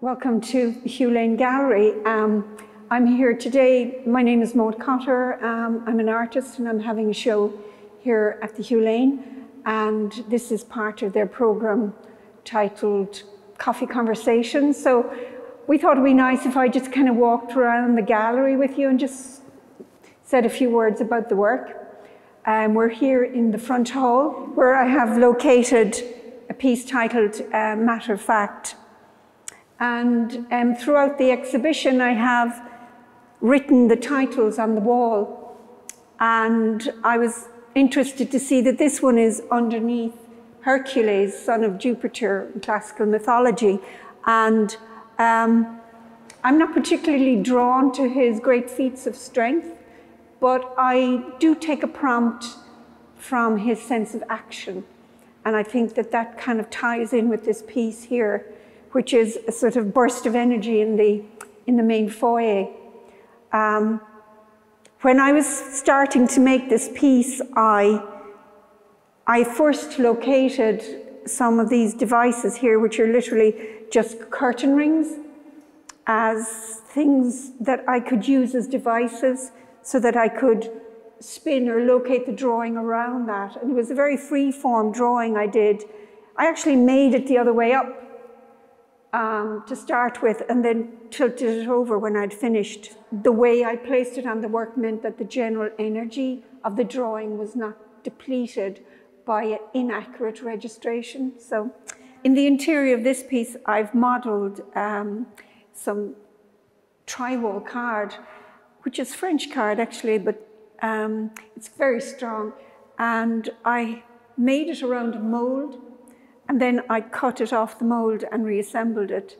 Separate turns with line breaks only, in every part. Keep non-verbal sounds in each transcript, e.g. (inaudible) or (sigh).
Welcome to Hugh Lane Gallery. Um, I'm here today. My name is Maud Cotter. Um, I'm an artist and I'm having a show here at the Hugh Lane. And this is part of their program titled Coffee Conversations. So we thought it'd be nice if I just kind of walked around the gallery with you and just said a few words about the work. Um, we're here in the front hall where I have located a piece titled uh, Matter of Fact and um, throughout the exhibition, I have written the titles on the wall. And I was interested to see that this one is underneath Hercules, son of Jupiter in classical mythology. And um, I'm not particularly drawn to his great feats of strength, but I do take a prompt from his sense of action. And I think that that kind of ties in with this piece here which is a sort of burst of energy in the, in the main foyer. Um, when I was starting to make this piece, I, I first located some of these devices here, which are literally just curtain rings, as things that I could use as devices so that I could spin or locate the drawing around that. And it was a very free form drawing I did. I actually made it the other way up um, to start with and then tilted it over when I'd finished. The way I placed it on the work meant that the general energy of the drawing was not depleted by inaccurate registration. So in the interior of this piece, I've modeled um, some tri-wall card, which is French card actually, but um, it's very strong. And I made it around a mold and then I cut it off the mold and reassembled it.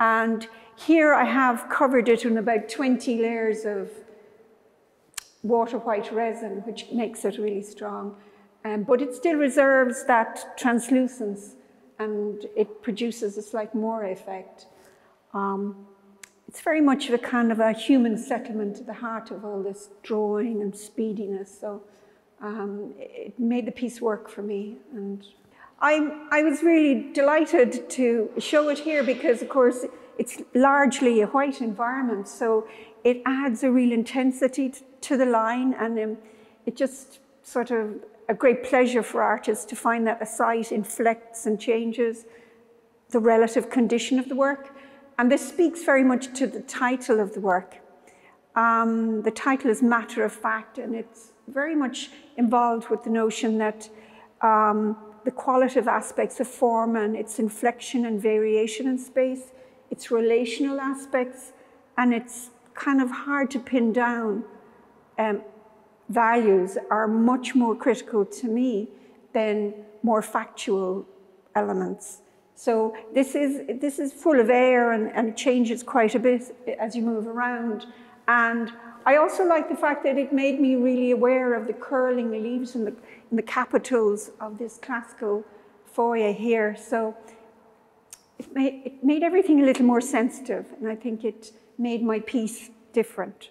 And here I have covered it in about 20 layers of water white resin, which makes it really strong. Um, but it still reserves that translucence and it produces a slight moire effect. Um, it's very much a kind of a human settlement at the heart of all this drawing and speediness. So um, it made the piece work for me and I, I was really delighted to show it here because, of course, it's largely a white environment, so it adds a real intensity to the line, and um, just sort of a great pleasure for artists to find that a site inflects and changes the relative condition of the work. And this speaks very much to the title of the work. Um, the title is Matter of Fact, and it's very much involved with the notion that um, the qualitative aspects of form and its inflection and variation in space, its relational aspects, and it's kind of hard to pin down um, values are much more critical to me than more factual elements. So this is, this is full of air and, and it changes quite a bit as you move around. And I also like the fact that it made me really aware of the curling leaves and the, the capitals of this classical foyer here. So it made, it made everything a little more sensitive, and I think it made my piece different.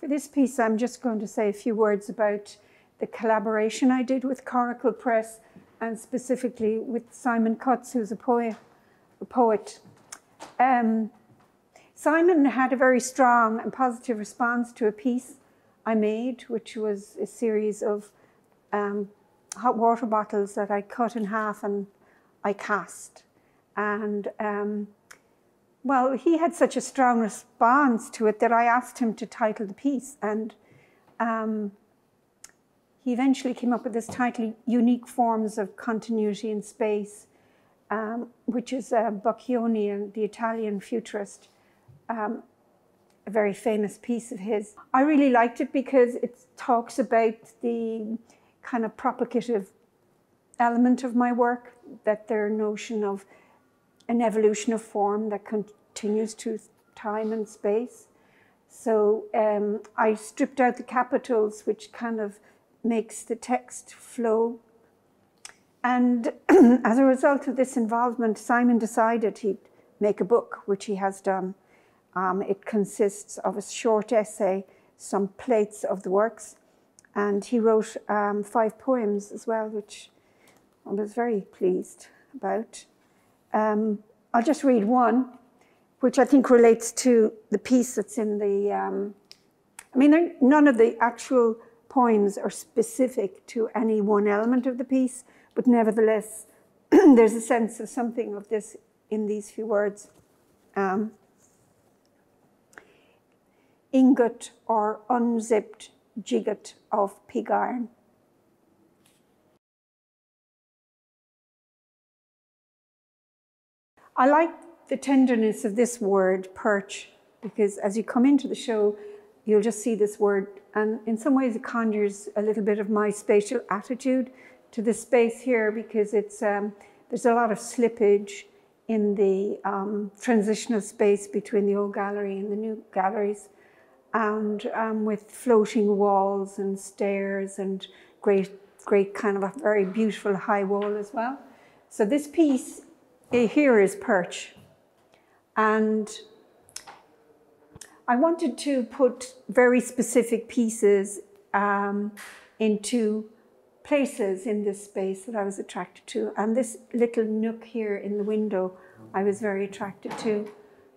For this piece, I'm just going to say a few words about the collaboration I did with Coracle Press and specifically with Simon Cutts, who's a poet a poet. Um, Simon had a very strong and positive response to a piece I made, which was a series of um, hot water bottles that I cut in half and I cast. And um, well, he had such a strong response to it that I asked him to title the piece. And um, he eventually came up with this title, Unique Forms of Continuity in Space um, which is uh, Boccioni, the Italian futurist, um, a very famous piece of his. I really liked it because it talks about the kind of propagative element of my work, that their notion of an evolution of form that continues through time and space. So um, I stripped out the capitals, which kind of makes the text flow and (clears throat) as a result of this involvement, Simon decided he'd make a book, which he has done. Um, it consists of a short essay, some plates of the works, and he wrote um, five poems as well, which I was very pleased about. Um, I'll just read one, which I think relates to the piece that's in the. Um, I mean, none of the actual poems are specific to any one element of the piece, but nevertheless, (clears throat) there's a sense of something of this in these few words. Um, ingot or unzipped jiggot of pig iron. I like the tenderness of this word, perch, because as you come into the show, you'll just see this word. And in some ways, it conjures a little bit of my spatial attitude to the space here because it's um, there's a lot of slippage in the um, transitional space between the old gallery and the new galleries, and um, with floating walls and stairs and great, great kind of a very beautiful high wall as well. So this piece eh, here is perch, and I wanted to put very specific pieces um, into places in this space that I was attracted to. And this little nook here in the window, I was very attracted to.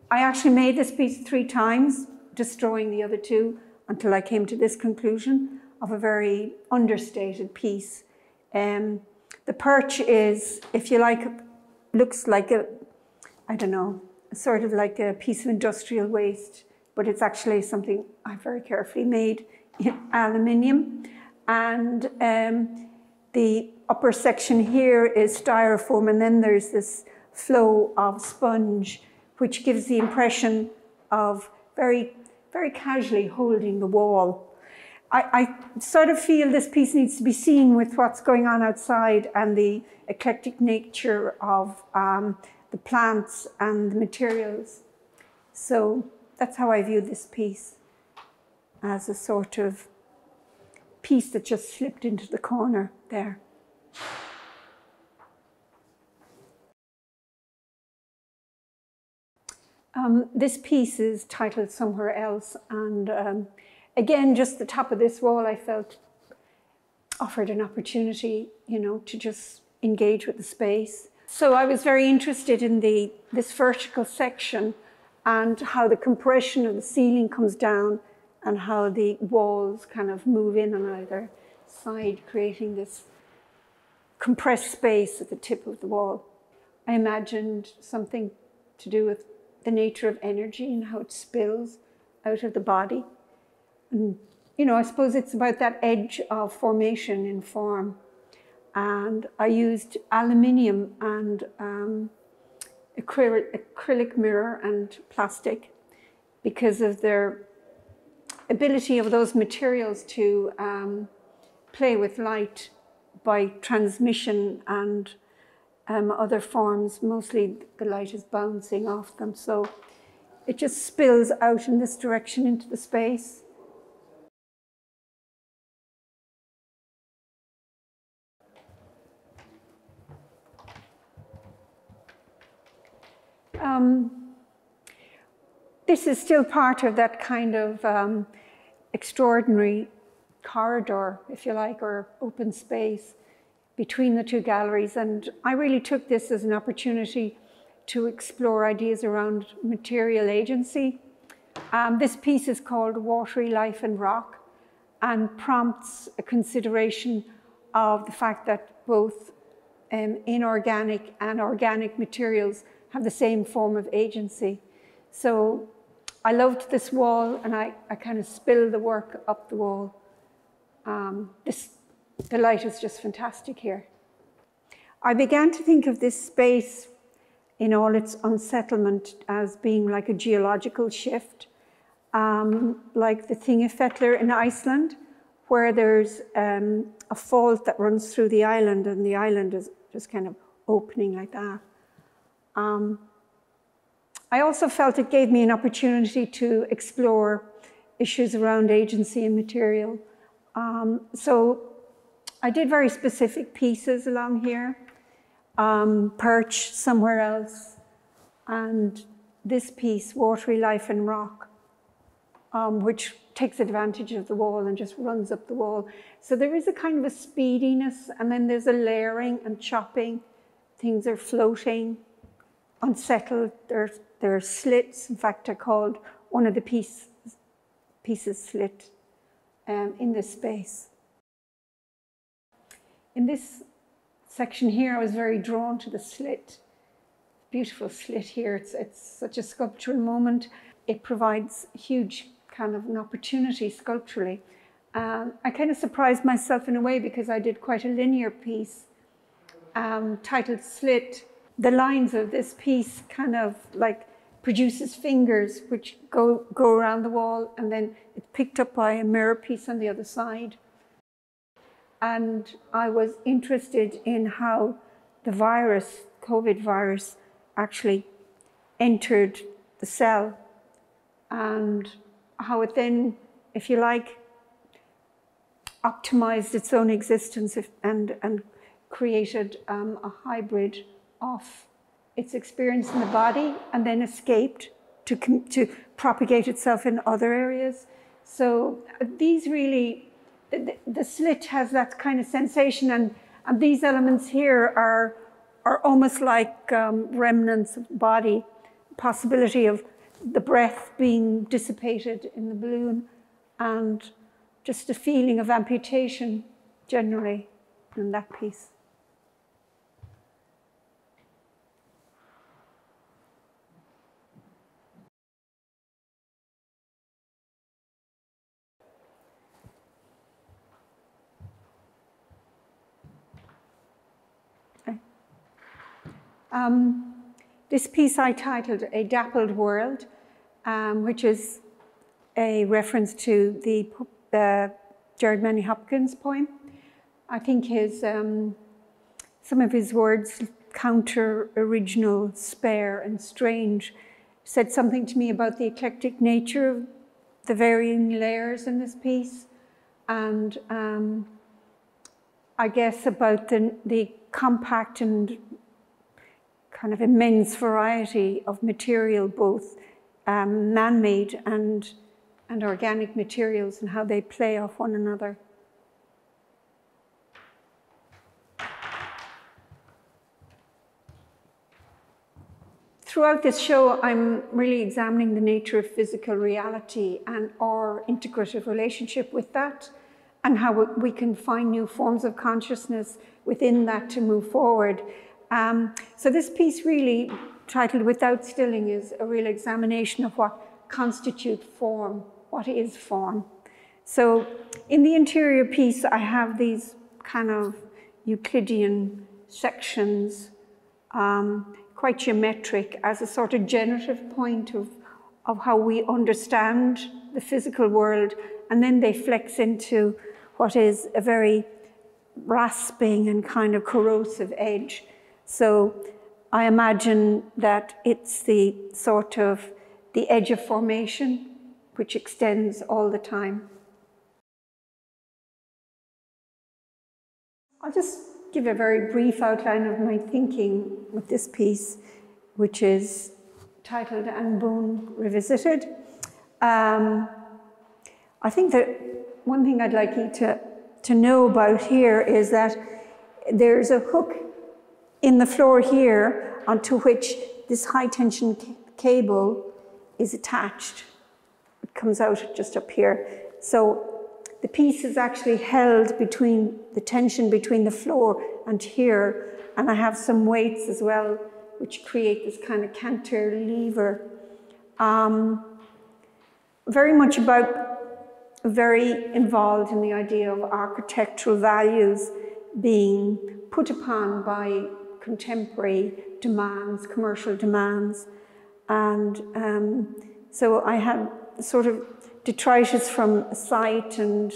I actually made this piece three times, destroying the other two, until I came to this conclusion of a very understated piece. Um, the perch is, if you like, looks like a, I don't know, sort of like a piece of industrial waste but it's actually something I very carefully made in aluminium. And um, the upper section here is styrofoam, and then there's this flow of sponge, which gives the impression of very, very casually holding the wall. I, I, sort of feel this piece needs to be seen with what's going on outside and the eclectic nature of um, the plants and the materials. So that's how I view this piece as a sort of piece that just slipped into the corner there. Um, this piece is titled Somewhere Else, and um, again, just the top of this wall, I felt offered an opportunity, you know, to just engage with the space. So I was very interested in the this vertical section and how the compression of the ceiling comes down and how the walls kind of move in on either side, creating this compressed space at the tip of the wall. I imagined something to do with the nature of energy and how it spills out of the body. And, you know, I suppose it's about that edge of formation in form. And I used aluminium and um, acrylic mirror and plastic because of their ability of those materials to um, play with light by transmission and um, other forms. Mostly the light is bouncing off them. So it just spills out in this direction into the space. Um, this is still part of that kind of um, extraordinary corridor, if you like, or open space between the two galleries. And I really took this as an opportunity to explore ideas around material agency. Um, this piece is called Watery Life and Rock and prompts a consideration of the fact that both um, inorganic and organic materials have the same form of agency. So I loved this wall and I, I kind of spilled the work up the wall. Um, this, the light is just fantastic here. I began to think of this space in all its unsettlement as being like a geological shift, um, like the Thingvellir in Iceland, where there's um, a fault that runs through the island and the island is just kind of opening like that. Um, I also felt it gave me an opportunity to explore issues around agency and material. Um, so I did very specific pieces along here, um, Perch somewhere else, and this piece, Watery Life and Rock, um, which takes advantage of the wall and just runs up the wall. So there is a kind of a speediness, and then there's a layering and chopping. Things are floating, unsettled. There, there are slits. In fact, I called one of the piece, pieces slit um, in this space. In this section here, I was very drawn to the slit. Beautiful slit here. It's, it's such a sculptural moment. It provides huge kind of an opportunity sculpturally. Um, I kind of surprised myself in a way because I did quite a linear piece um, titled Slit. The lines of this piece kind of like produces fingers which go, go around the wall and then it's picked up by a mirror piece on the other side. And I was interested in how the virus, COVID virus, actually entered the cell and how it then, if you like, optimized its own existence and, and created um, a hybrid of its experience in the body and then escaped to, to propagate itself in other areas. So uh, these really, the, the, slit has that kind of sensation and, and these elements here are, are almost like um, remnants of body, possibility of the breath being dissipated in the balloon and just a feeling of amputation generally in that piece. Um, this piece I titled A Dappled World, um, which is a reference to the uh, Gerard Manley Hopkins poem. I think his, um, some of his words, counter, original, spare, and strange, said something to me about the eclectic nature of the varying layers in this piece. And um, I guess about the, the compact and kind of immense variety of material, both um, man-made and, and organic materials and how they play off one another. Throughout this show, I'm really examining the nature of physical reality and our integrative relationship with that and how we can find new forms of consciousness within that to move forward. Um, so this piece really, titled Without Stilling, is a real examination of what constitute form, what is form. So in the interior piece, I have these kind of Euclidean sections, um, quite geometric, as a sort of generative point of, of how we understand the physical world, and then they flex into what is a very rasping and kind of corrosive edge so I imagine that it's the sort of the edge of formation which extends all the time. I'll just give a very brief outline of my thinking with this piece, which is titled An Bun Revisited. Um, I think that one thing I'd like you to, to know about here is that there's a hook in the floor here onto which this high tension cable is attached. It comes out just up here. So the piece is actually held between the tension between the floor and here. And I have some weights as well, which create this kind of cantilever. Um, very much about, very involved in the idea of architectural values being put upon by contemporary demands, commercial demands. And um, so I had sort of detritus from sight and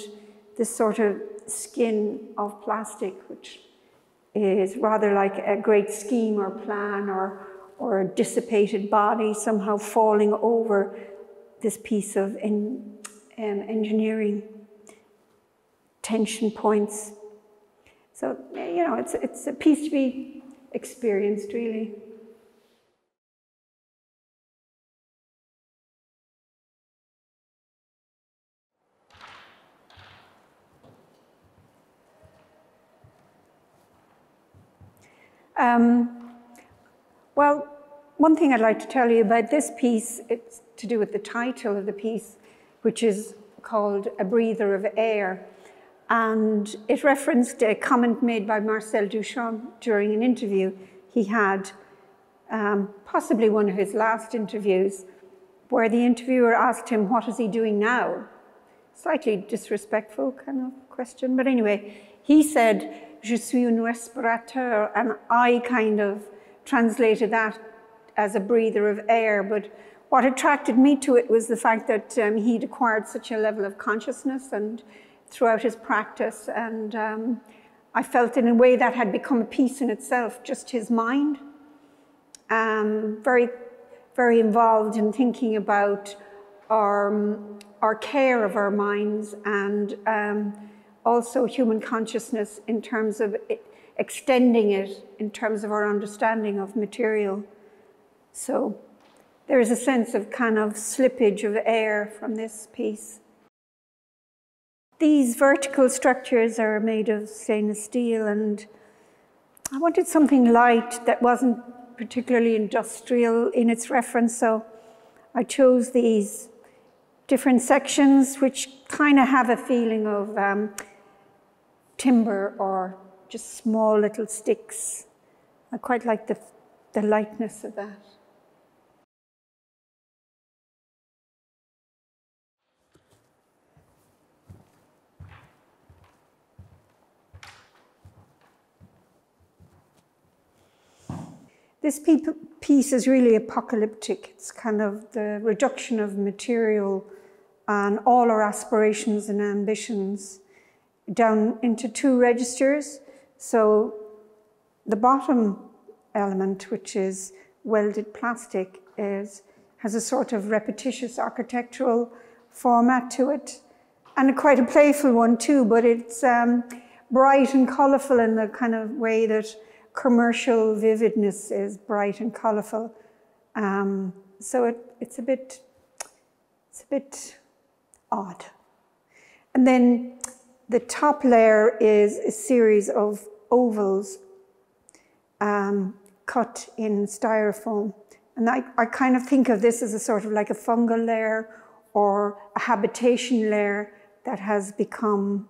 this sort of skin of plastic, which is rather like a great scheme or plan or, or a dissipated body somehow falling over this piece of in, um, engineering tension points. So, you know, it's, it's a piece to be experienced, really. Um, well, one thing I'd like to tell you about this piece, it's to do with the title of the piece, which is called A Breather of Air. And it referenced a comment made by Marcel Duchamp during an interview he had, um, possibly one of his last interviews, where the interviewer asked him, What is he doing now? Slightly disrespectful kind of question. But anyway, he said, Je suis un respirateur. And I kind of translated that as a breather of air. But what attracted me to it was the fact that um, he'd acquired such a level of consciousness and throughout his practice. And um, I felt in a way that had become a piece in itself, just his mind. Um, very, very involved in thinking about our, our care of our minds and um, also human consciousness in terms of it, extending it in terms of our understanding of material. So there is a sense of kind of slippage of air from this piece. These vertical structures are made of stainless steel, and I wanted something light that wasn't particularly industrial in its reference, so I chose these different sections which kind of have a feeling of um, timber or just small little sticks. I quite like the, the lightness of that. This piece is really apocalyptic. It's kind of the reduction of material and all our aspirations and ambitions down into two registers. So the bottom element, which is welded plastic, is, has a sort of repetitious architectural format to it, and quite a playful one too, but it's um, bright and colourful in the kind of way that commercial vividness is bright and colourful. Um, so it, it's a bit, it's a bit odd. And then the top layer is a series of ovals um, cut in styrofoam. And I, I kind of think of this as a sort of like a fungal layer or a habitation layer that has become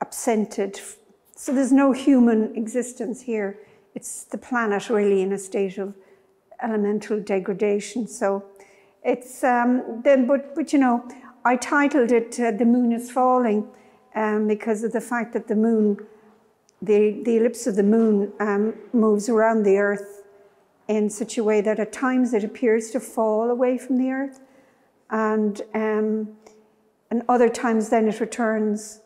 absented so there's no human existence here. It's the planet really in a state of elemental degradation. So it's um, then, but but you know, I titled it uh, "The Moon is Falling" um, because of the fact that the moon, the the ellipse of the moon, um, moves around the Earth in such a way that at times it appears to fall away from the Earth, and um, and other times then it returns.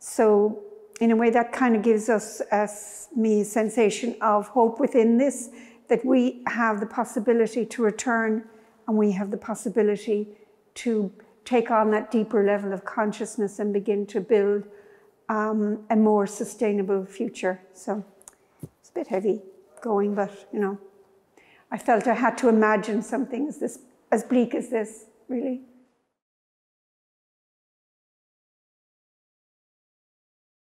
So in a way that kind of gives us, as me, a sensation of hope within this, that we have the possibility to return and we have the possibility to take on that deeper level of consciousness and begin to build um, a more sustainable future. So it's a bit heavy going, but you know, I felt I had to imagine something as this as bleak as this, really.